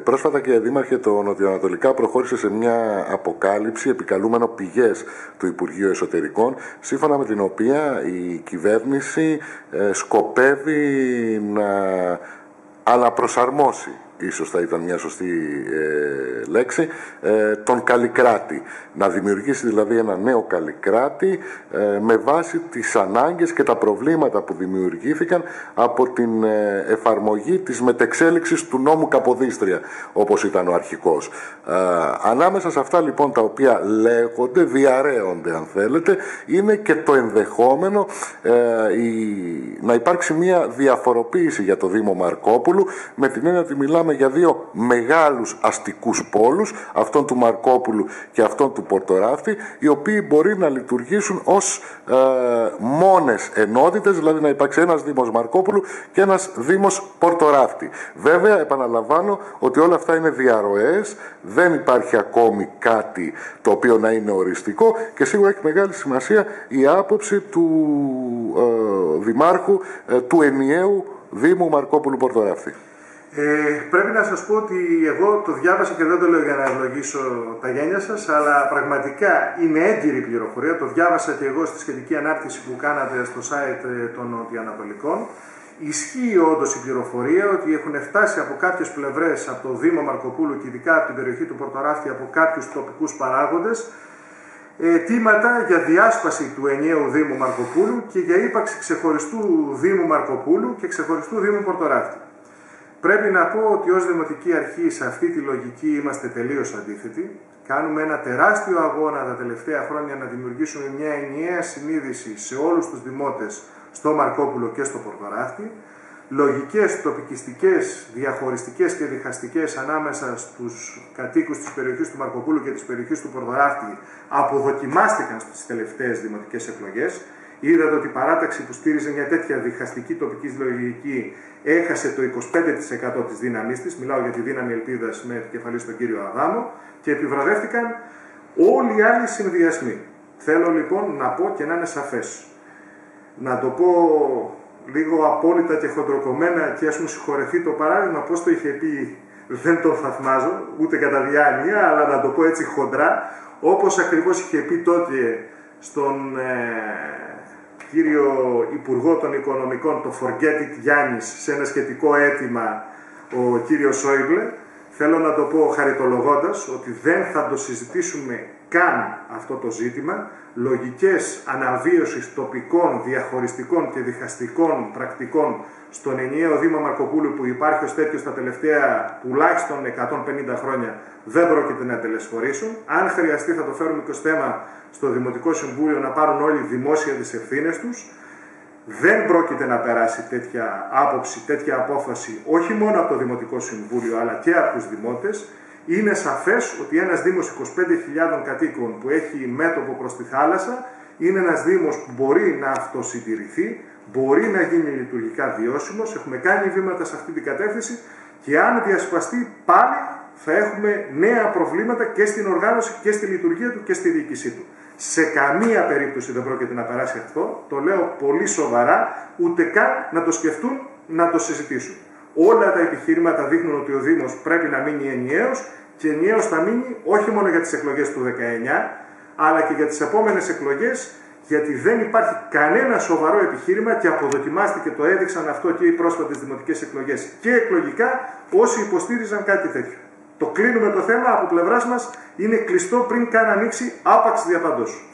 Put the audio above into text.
πρόσφατα και Δήμαρχε το Νοτιοανατολικά προχώρησε σε μια αποκάλυψη επικαλούμενο πηγές του Υπουργείου Εσωτερικών σύμφωνα με την οποία η κυβέρνηση ε, σκοπεύει να αναπροσαρμόσει ίσως θα ήταν μια σωστή ε, λέξη, ε, τον καλλικράτη. Να δημιουργήσει δηλαδή ένα νέο καλλικράτη ε, με βάση τις ανάγκες και τα προβλήματα που δημιουργήθηκαν από την εφαρμογή της μετεξέλιξης του νόμου Καποδίστρια, όπως ήταν ο αρχικός. Ανάμεσα σε αυτά λοιπόν τα οποία λέγονται, διαρρέονται αν θέλετε, είναι και το ενδεχόμενο να υπάρξει μια διαφοροποίηση για το Δήμο Μαρκόπουλου με την έννοια ότι μιλάμε για δύο μεγάλους αστικούς πόλους, αυτόν του Μαρκόπουλου και αυτόν του Πορτοράφτη, οι οποίοι μπορεί να λειτουργήσουν ως ε, μόνες ενότητες, δηλαδή να υπάρξει ένας Δήμος Μαρκόπουλου και ένας Δήμος Πορτοράφτη. Βέβαια, επαναλαμβάνω ότι όλα αυτά είναι διαρροές, δεν υπάρχει ακόμη κάτι το οποίο να είναι οριστικό και σίγουρα έχει μεγάλη σημασία η άποψη του ε, Δημάρχου ε, του ενιαίου Δήμου Μαρκόπουλου Πορτοράφτη. Ε, πρέπει να σας πω ότι εγώ το διάβασα και δεν το λέω για να ευλογήσω τα γένια σας, αλλά πραγματικά είναι έγκυρη πληροφορία. Το διάβασα και εγώ στη σχετική ανάρτηση που κάνατε στο site ε, των Νοτιοανατολικών. Ισχύει όντως η πληροφορία ότι έχουν φτάσει από κάποιες πλευρές, από το Δήμο Μαρκοπούλου και ειδικά από την περιοχή του Πορτοράφτη, από κάποιους τοπικούς παράγοντες, αιτήματα για διάσπαση του ενιαίου Δήμου Μαρκοπούλου και για ύπαρξη ξεχωριστού Δήμου Μαρκοπούλου και ξεχωριστού Δήμου Πορτοράφτη. Πρέπει να πω ότι ως Δημοτική Αρχή σε αυτή τη λογική είμαστε τελείως αντίθετοι. Κάνουμε ένα τεράστιο αγώνα τα τελευταία χρόνια να δημιουργήσουμε μια ενιαία συνείδηση σε όλους τους δημότες στο Μαρκόπουλο και στο Πορτοράφτη. Λογικές, τοπικιστικές, διαχωριστικές και διχαστικές ανάμεσα στους κατοίκους της περιοχής του Μαρκοπούλου και της περιοχής του Πορτοράφτη αποδοκιμάστηκαν στις τελευταίες δημοτικές εκλογές. Είδατε ότι η παράταξη που στήριζε μια τέτοια διχαστική τοπική λογική έχασε το 25% της δύναμής της, μιλάω για τη δύναμη ελπίδας με επικεφαλής στον κύριο Αδάμο, και επιβραβεύτηκαν όλοι οι άλλοι συνδυασμοί. Θέλω λοιπόν να πω και να είναι σαφές. Να το πω λίγο απόλυτα και χοντροκομμένα και ας μου συγχωρεθεί το παράδειγμα πώς το είχε πει δεν το θαυμάζω ούτε κατά διάνοια αλλά να το πω έτσι χοντρά όπως ακριβώς είχε πει τότε στον ε, κύριο Υπουργό των Οικονομικών, το Forget It Γιάννης, σε ένα σχετικό αίτημα ο κύριος Σόιμπλε, θέλω να το πω χαριτολογώντας ότι δεν θα το συζητήσουμε καν αυτό το ζήτημα. Λογικές αναβίωσης τοπικών, διαχωριστικών και διχαστικών πρακτικών στον ενιαίο Δήμο Μαρκοπούλου που υπάρχει ως τέτοιος στα τελευταία τουλάχιστον 150 χρόνια δεν πρόκειται να τελεσφορήσουν. Αν χρειαστεί θα το φέρουμε και ως θέμα στο Δημοτικό Συμβούλιο να πάρουν όλοι δημόσια τις ευθύνες τους. Δεν πρόκειται να περάσει τέτοια άποψη, τέτοια απόφαση όχι μόνο από το Δημοτικό Συμβούλιο αλλά και από τους δημότες. Είναι σαφές ότι ένας Δήμος 25.000 κατοίκων που έχει μέτωπο προς τη θάλασσα είναι ένας Δήμος που μπορεί να αυτοσυντηρηθεί, μπορεί να γίνει λειτουργικά βιώσιμος, έχουμε κάνει βήματα σε αυτή την κατεύθυνση και αν διασπαστεί πάλι θα έχουμε νέα προβλήματα και στην οργάνωση και στη λειτουργία του και στη διοίκησή του. Σε καμία περίπτωση δεν πρόκειται να περάσει αυτό, το λέω πολύ σοβαρά, ούτε καν να το σκεφτούν, να το συζητήσουν. Όλα τα επιχείρηματα δείχνουν ότι ο Δήμος πρέπει να μείνει ενιαίος και ενιαίος θα μείνει όχι μόνο για τις εκλογές του 19, αλλά και για τις επόμενες εκλογές γιατί δεν υπάρχει κανένα σοβαρό επιχείρημα και αποδοκιμάστηκε, το έδειξαν αυτό και οι πρόσφατες δημοτικές εκλογές και εκλογικά όσοι υποστήριζαν κάτι τέτοιο. Το κλείνουμε το θέμα από πλευράς μας, είναι κλειστό πριν καν ανοίξει άπαξ διαπαντός.